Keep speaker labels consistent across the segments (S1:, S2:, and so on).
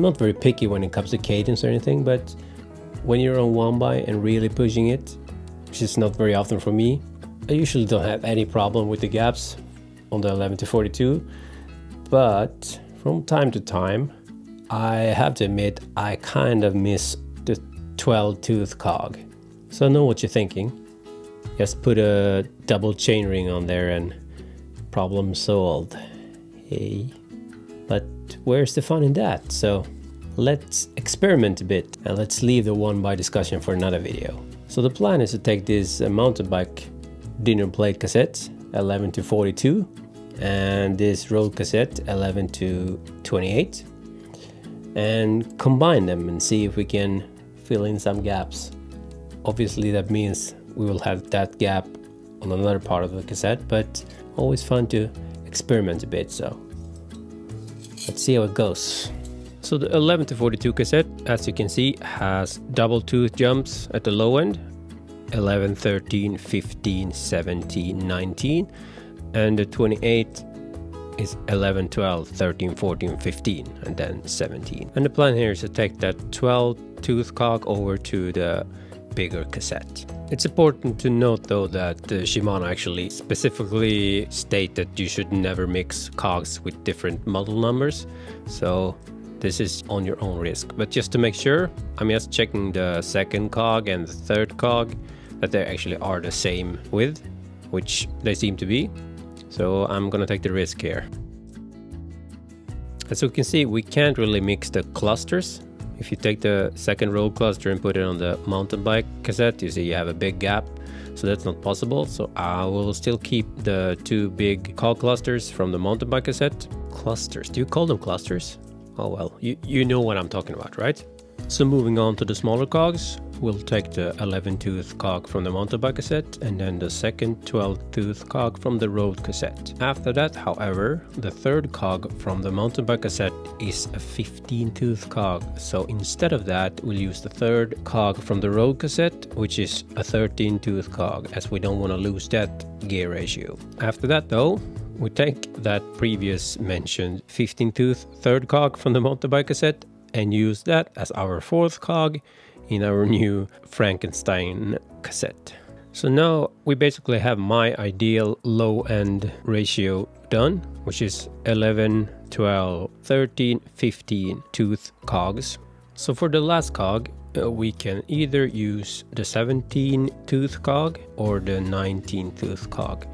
S1: I'm not very picky when it comes to cadence or anything, but when you're on one by and really pushing it, which is not very often for me, I usually don't have any problem with the gaps on the 11 to 42, but from time to time, I have to admit I kind of miss the 12 tooth cog. So I know what you're thinking. Just put a double chainring on there and problem solved. Hey. But where's the fun in that? So let's experiment a bit and let's leave the one by discussion for another video. So the plan is to take this uh, mountain bike dinner plate cassette 11 to 42 and this road cassette 11 to 28 and combine them and see if we can fill in some gaps. Obviously that means we will have that gap on another part of the cassette but always fun to experiment a bit so let's see how it goes. So the 11 to 42 cassette as you can see has double tooth jumps at the low end 11, 13, 15, 17, 19 and the 28 is 11, 12, 13, 14, 15 and then 17. And the plan here is to take that 12 tooth cog over to the bigger cassette. It's important to note though that uh, Shimano actually specifically state that you should never mix cogs with different model numbers. So this is on your own risk. But just to make sure, I'm just checking the second cog and the third cog that they actually are the same width, which they seem to be. So I'm gonna take the risk here. As you can see, we can't really mix the clusters if you take the second row cluster and put it on the mountain bike cassette, you see you have a big gap. So that's not possible. So I will still keep the two big cog clusters from the mountain bike cassette. Clusters, do you call them clusters? Oh well, you, you know what I'm talking about, right? So moving on to the smaller cogs, we'll take the 11 tooth cog from the mountain bike cassette and then the second 12 tooth cog from the road cassette. After that, however, the third cog from the mountain bike cassette is a 15 tooth cog. So instead of that, we'll use the third cog from the road cassette, which is a 13 tooth cog, as we don't want to lose that gear ratio. After that though, we take that previous mentioned 15 tooth third cog from the mountain bike cassette and use that as our fourth cog in our new Frankenstein cassette. So now we basically have my ideal low end ratio done, which is 11, 12, 13, 15 tooth cogs. So for the last cog, uh, we can either use the 17 tooth cog or the 19 tooth cog.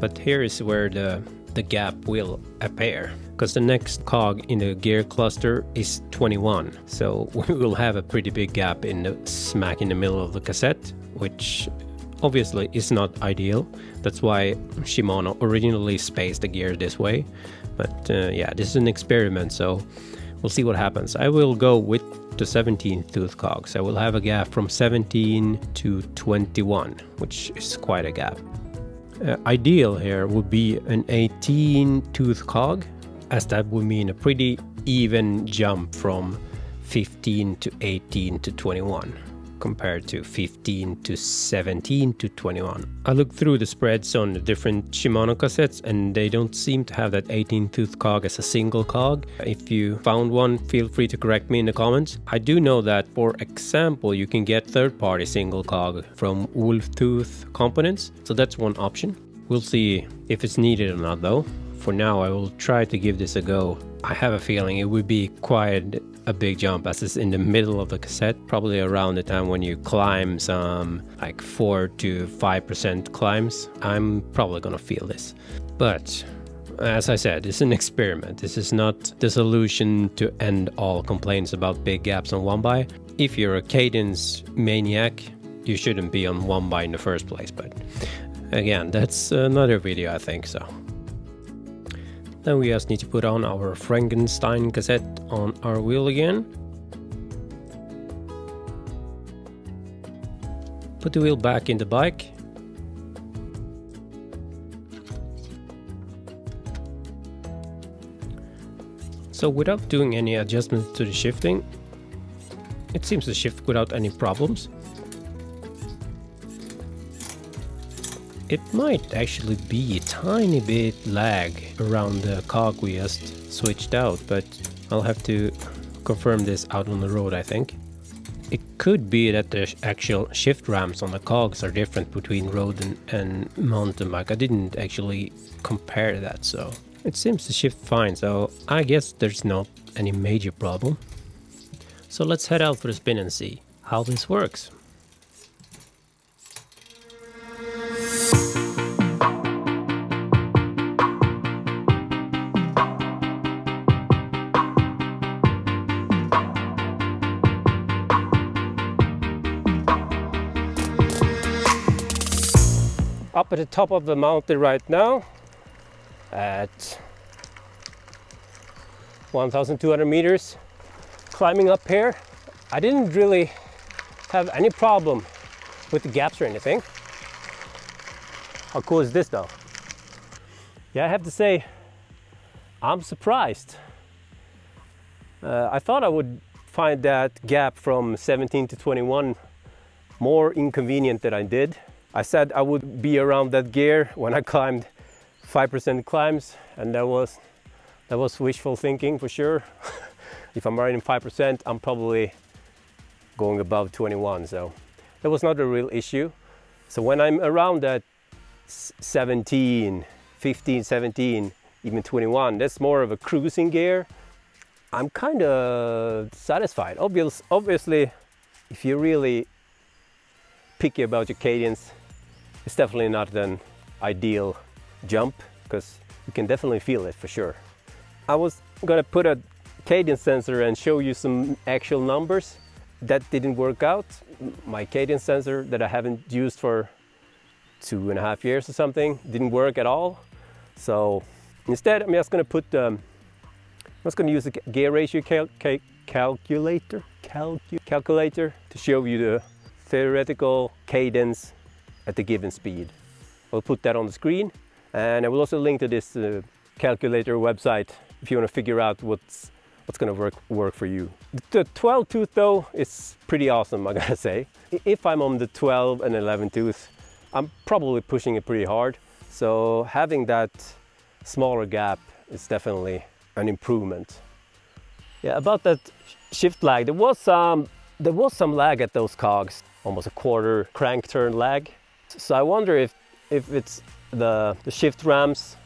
S1: But here is where the, the gap will appear because the next cog in the gear cluster is 21. So we will have a pretty big gap in the smack in the middle of the cassette, which obviously is not ideal. That's why Shimano originally spaced the gear this way. But uh, yeah, this is an experiment, so we'll see what happens. I will go with the 17 tooth cogs. I will have a gap from 17 to 21, which is quite a gap. Uh, ideal here would be an 18 tooth cog as that would mean a pretty even jump from 15 to 18 to 21 compared to 15 to 17 to 21. I looked through the spreads on the different Shimano cassettes and they don't seem to have that 18 tooth cog as a single cog. If you found one, feel free to correct me in the comments. I do know that for example, you can get third party single cog from Wolf Tooth components. So that's one option. We'll see if it's needed or not though for now I will try to give this a go. I have a feeling it would be quite a big jump as it's in the middle of the cassette, probably around the time when you climb some like 4 to 5% climbs. I'm probably gonna feel this. But as I said, it's an experiment. This is not the solution to end all complaints about big gaps on one by. If you're a cadence maniac, you shouldn't be on one by in the first place. But again, that's another video, I think so. Then we just need to put on our Frankenstein cassette on our wheel again. Put the wheel back in the bike. So without doing any adjustments to the shifting, it seems to shift without any problems. It might actually be a tiny bit lag around the cog we just switched out, but I'll have to confirm this out on the road, I think. It could be that the actual shift ramps on the cogs are different between road and, and mountain bike. I didn't actually compare that, so it seems to shift fine, so I guess there's not any major problem. So let's head out for a spin and see how this works. Up at the top of the mountain right now at 1200 meters. Climbing up here I didn't really have any problem with the gaps or anything. How cool is this though? Yeah I have to say I'm surprised. Uh, I thought I would find that gap from 17 to 21 more inconvenient than I did I said I would be around that gear when I climbed 5% climbs and that was that was wishful thinking for sure. if I'm riding 5%, I'm probably going above 21, so that was not a real issue. So when I'm around that 17, 15, 17, even 21, that's more of a cruising gear. I'm kind of satisfied. Obvious, obviously, if you're really picky about your cadence, it's definitely not an ideal jump because you can definitely feel it for sure. I was gonna put a cadence sensor and show you some actual numbers. That didn't work out. My cadence sensor that I haven't used for two and a half years or something didn't work at all. So instead I'm just gonna put, um, I'm just gonna use the gear ratio cal cal calculator, calcu calculator to show you the theoretical cadence at the given speed. I'll put that on the screen and I will also link to this uh, calculator website if you want to figure out what's what's going to work work for you. The 12 tooth though is pretty awesome I gotta say. If I'm on the 12 and 11 tooth I'm probably pushing it pretty hard so having that smaller gap is definitely an improvement. Yeah about that shift lag there was some there was some lag at those cogs almost a quarter crank turn lag so I wonder if, if it's the, the shift ramps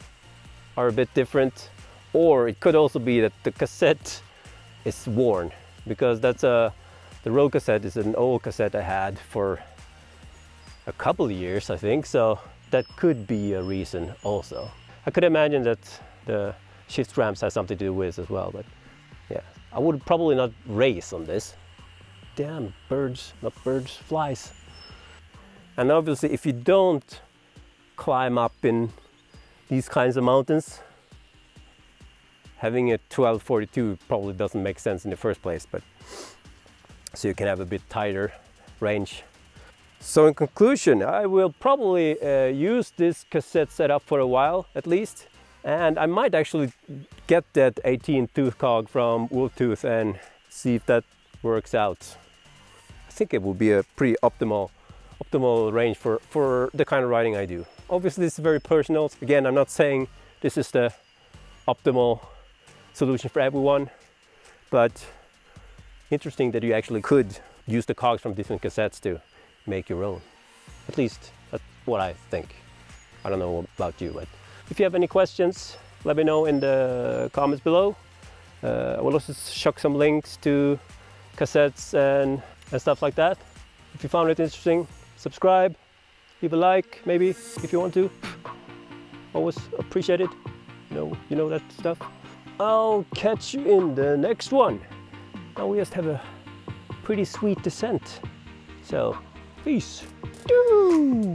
S1: are a bit different or it could also be that the cassette is worn because that's a, the road cassette is an old cassette I had for a couple years I think so that could be a reason also. I could imagine that the shift ramps has something to do with as well but yeah I would probably not race on this. Damn birds, not birds, flies. And obviously if you don't climb up in these kinds of mountains, having a 1242 probably doesn't make sense in the first place, but so you can have a bit tighter range. So in conclusion, I will probably uh, use this cassette setup for a while at least. And I might actually get that 18 tooth cog from Wolftooth and see if that works out. I think it will be a pretty optimal optimal range for, for the kind of riding I do. Obviously this is very personal. Again, I'm not saying this is the optimal solution for everyone, but interesting that you actually could use the cogs from different cassettes to make your own. At least that's what I think. I don't know about you, but if you have any questions, let me know in the comments below. Uh, I will also chuck some links to cassettes and, and stuff like that. If you found it interesting, subscribe, leave a like maybe if you want to. Always appreciate it. You know, you know that stuff. I'll catch you in the next one. Now we just have a pretty sweet descent. So, peace. Doo!